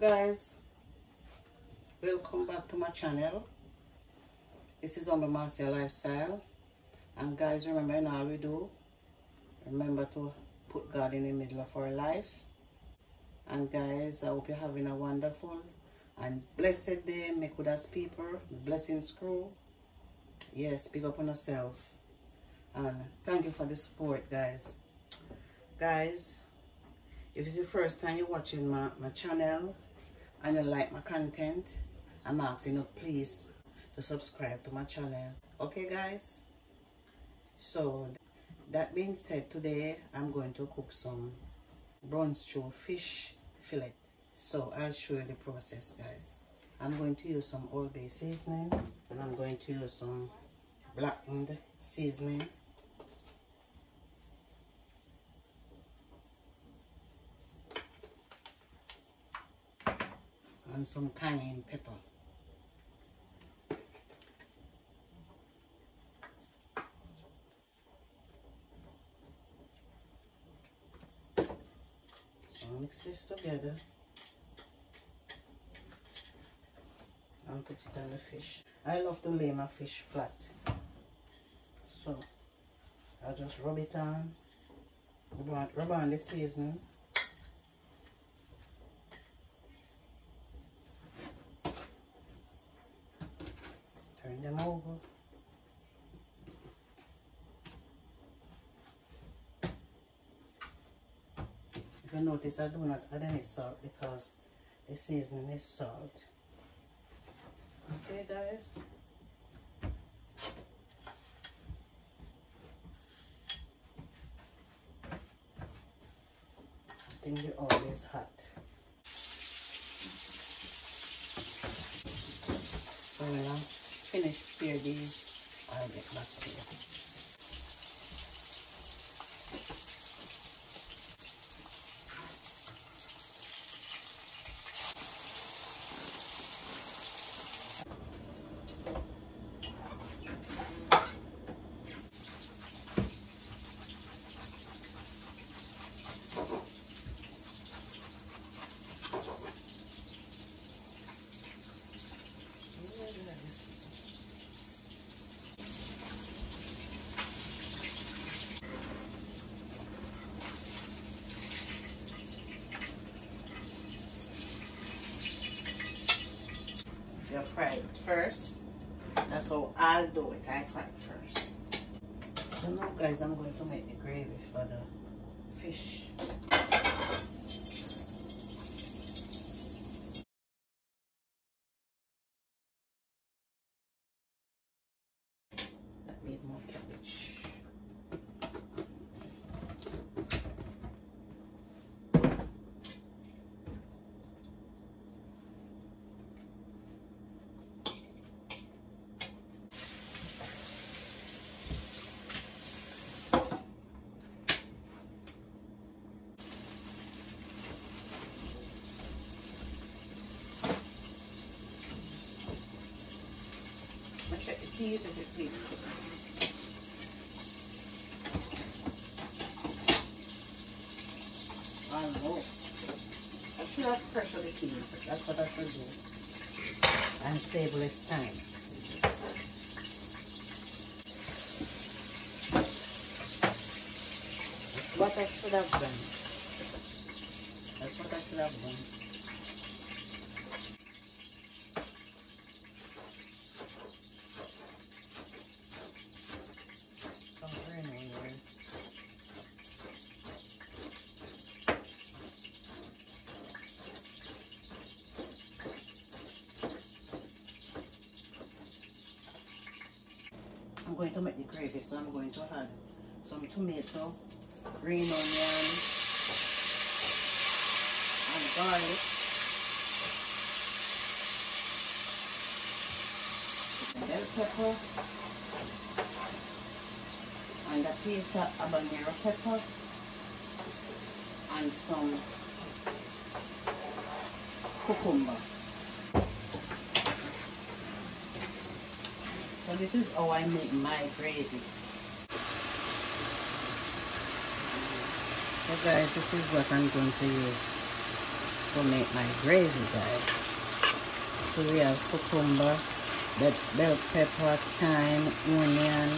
guys. Welcome back to my channel. This is Humble Marcia Lifestyle. And guys remember all we do. Remember to put God in the middle of our life. And guys I hope you're having a wonderful and blessed day. Make with us people. Blessings crew. Yes big up on yourself. And thank you for the support guys. Guys if it's the first time you're watching my, my channel and you like my content I'm asking you please to subscribe to my channel. Okay guys? So that being said today I'm going to cook some brown stew fish fillet. So I'll show you the process guys. I'm going to use some Bay seasoning and I'm going to use some blackened seasoning and some cayenne pepper. So mix this together. And put it on the fish. I love to lay my fish flat. So I'll just rub it on. Rub on, rub on the seasoning notice I do not add any salt because the seasoning is salt. Okay guys? I think the oil is hot. So when I finish spear these I'll get back to you It first. That's how I'll do it. I fry first. So now guys, I'm going to make the gravy for the fish. That need more cabbage. Let's check the peas if it please cook. Almost. I should have pressure the peas. That's what I should do. And save less time. That's what I should have done. That's what I should have done. Some green anyway. I'm going to make the gravy, so I'm going to add some tomato, green onion, and garlic. Bell pepper, and a piece of habanero pepper, and some cucumber. This is how I make my gravy. So guys, this is what I'm going to use. to make my gravy, guys. So we have cucumber, bell pepper, thyme, onion,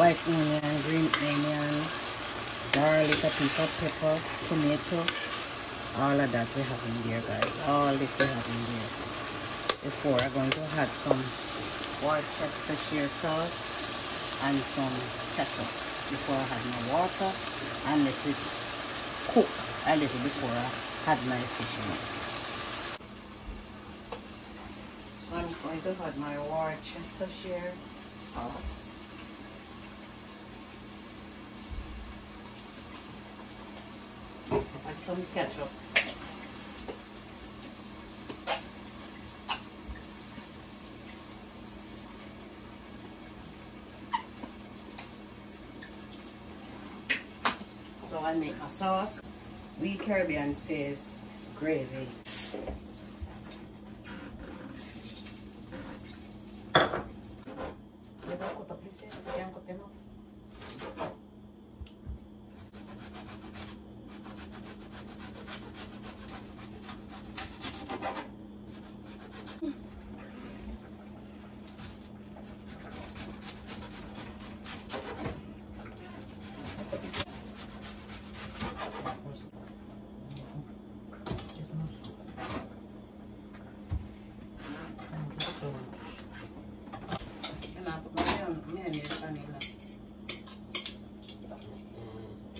white onion, green onion, garlic, a piece of pepper, tomato, all of that we have in there, guys. All this we have in there. Before I'm going to add some Worcestershire sauce and some ketchup before I add my water and let it cook a little before I add my fish in it. So I'm going to add my Worcestershire sauce. Add some ketchup. I make a sauce. We Caribbean says gravy.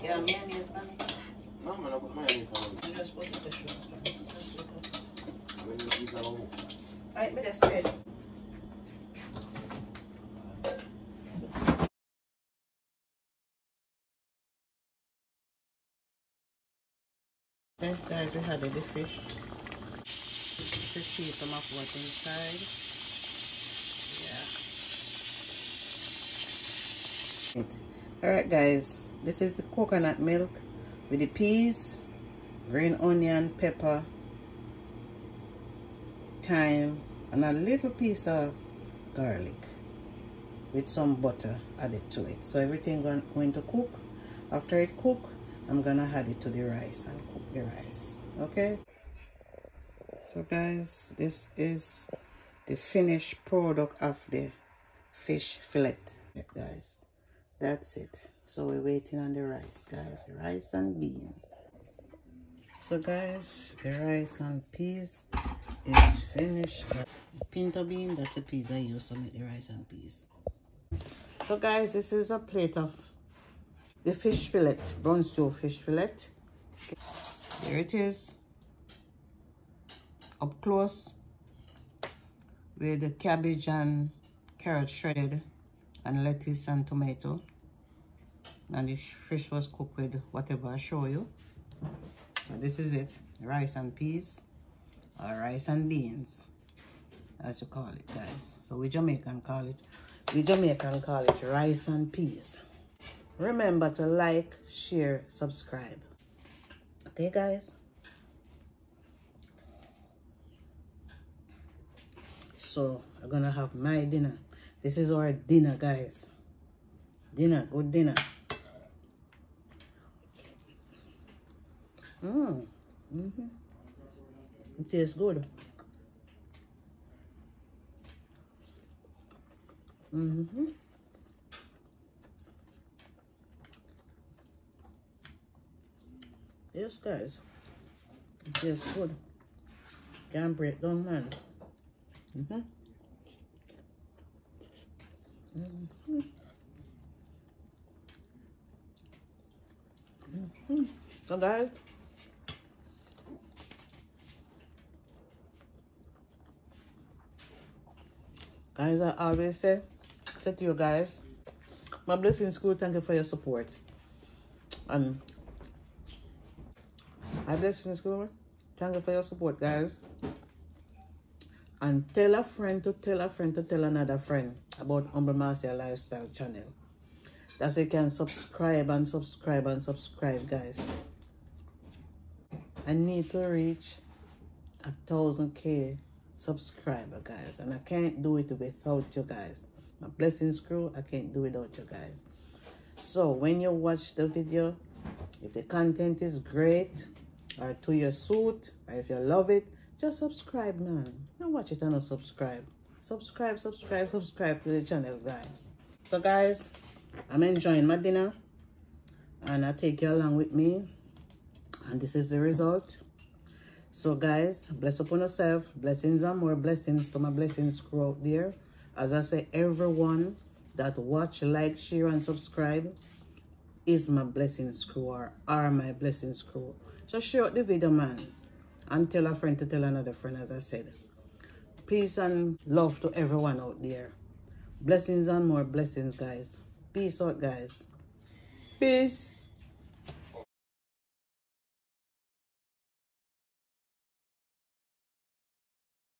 Yeah, mayonnaise, man. No, man, I put mayonnaise on it. You just put it the sugar. Just little. When you eat that one. Right, me just said. Okay, guys, we had the fish. To see some of what's inside. Yeah. Alright guys, this is the coconut milk with the peas, green onion, pepper, thyme, and a little piece of garlic with some butter added to it. So everything going to cook. After it cook, I'm gonna add it to the rice and cook the rice. Okay? So guys, this is the finished product of the fish fillet, guys. That's it. So we're waiting on the rice, guys. Rice and bean. So guys, the rice and peas is finished. Pinto bean, that's the peas I use to make the rice and peas. So guys, this is a plate of the fish fillet, brown stew fish fillet. There it is. Up close with the cabbage and carrot shredded and lettuce and tomato. And the fish was cooked with whatever I show you. So this is it. Rice and peas or rice and beans as you call it guys. So we Jamaican call it we Jamaican call it rice and peas. Remember to like, share, subscribe. Okay, guys? So, I'm gonna have my dinner. This is our dinner, guys. Dinner, good dinner. Mmm. Mm -hmm. It tastes good. Mm-hmm. Yes, guys. Tastes good. Can't break down, man. Mm-hmm. Mm-hmm. Mm-hmm. So, guys, guys, I always say, say to you guys, my blessings crew, thank you for your support. And my blessings crew, thank you for your support, guys. And tell a friend to tell a friend to tell another friend about Humble Marcia Lifestyle channel. That's you can subscribe and subscribe and subscribe, guys. I need to reach a thousand K subscriber, guys. And I can't do it without you guys. My blessings crew, I can't do it without you guys. So when you watch the video, if the content is great or to your suit or if you love it just subscribe man. And watch it and subscribe. Subscribe subscribe subscribe to the channel guys. So guys i'm enjoying my dinner and i take you along with me and this is the result. So guys bless upon yourself. Blessings and more blessings to my blessings crew out there as i say everyone that watch like share and subscribe is my blessings crew or are my blessings crew just share out the video man and tell a friend to tell another friend as i said. Peace and love to everyone out there. Blessings and more blessings guys. Peace out guys. Peace